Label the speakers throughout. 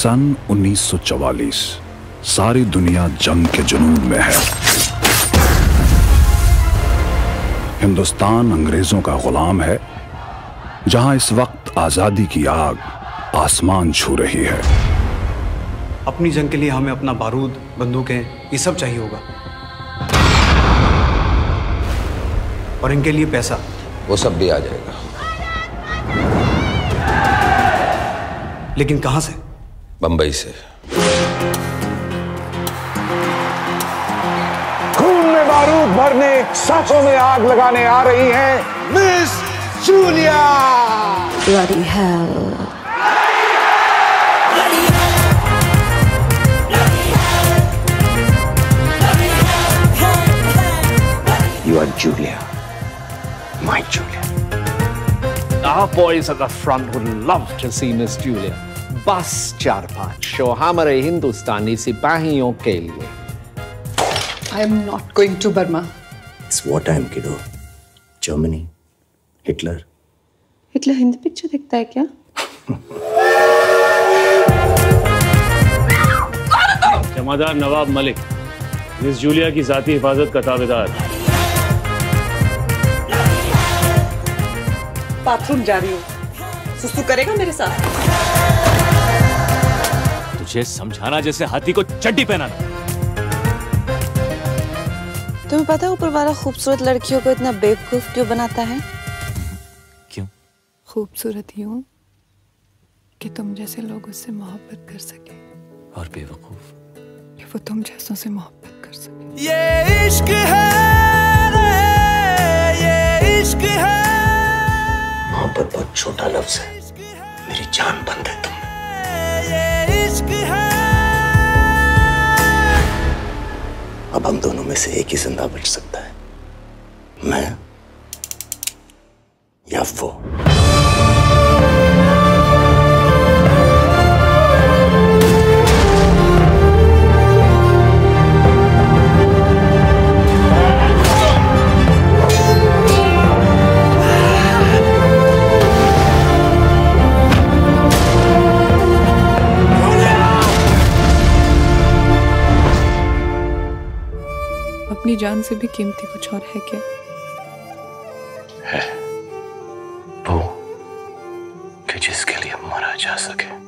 Speaker 1: सन 1944 सारी दुनिया जंग के जुनून में है। हिंदुस्तान अंग्रेज़ों का गुलाम है जहाँ इस वक्त आज़ादी की आग आसमान छू रही है।
Speaker 2: अपनी जंग के लिए हमें अपना बारूद बंदूकें ये सब चाहिए होगा। और इनके लिए पैसा।
Speaker 3: वो सब भी आ जाएगा।
Speaker 2: लेकिन कहाँ से?
Speaker 3: बंबई से।
Speaker 4: खून में बारूद भरने सांसों में आग लगाने आ रही हैं। Miss Julia you are Julia my Julia
Speaker 5: Our boys at the front would love to see Miss Julia. बस चार पाँच शो हमारे हिंदुस्तानी सिपाहियों के लिए
Speaker 6: I am not going to Burma.
Speaker 7: It's wartime, kiddo. Germany, Hitler.
Speaker 8: Hitler Hitler Hindi picture देखता है क्या
Speaker 9: जमादार नवाब मलिक मिस जूलिया की जाती हिफाजत का ताबेदार
Speaker 6: बाथरूम जा रही हूँ सुसु करेगा मेरे साथ
Speaker 9: तुझे समझाना जैसे हाथी को चड्डी पहनाना।
Speaker 8: तुम्हें पता है ऊपर वाला खूबसूरत लड़कियों को इतना बेवकूफ़ क्यों बनाता है?
Speaker 9: क्यों?
Speaker 10: खूबसूरत यूँ कि तुम जैसे लोग उससे मोहब्बत कर सके।
Speaker 9: और बेवकूफ़।
Speaker 10: कि वो तुम जैसों से मोहब्बत कर सके।
Speaker 11: ये इश्क है ये इश्क है।
Speaker 7: मोहब्बत बहुत छोटा लफ्ज है। मेरी जान बंद है तुम।
Speaker 11: ये है।
Speaker 7: अब हम दोनों में से एक ही ज़िंदा बच सकता है। मैं या वो।
Speaker 10: अपनी जान से भी कीमती कुछ और है क्या?
Speaker 7: है। वो कि जिसके लिए मरा जा सके।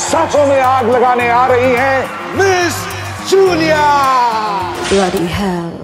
Speaker 4: सांसों में आग लगाने आ रही हैं मिस जूलिया
Speaker 8: Bloody hell.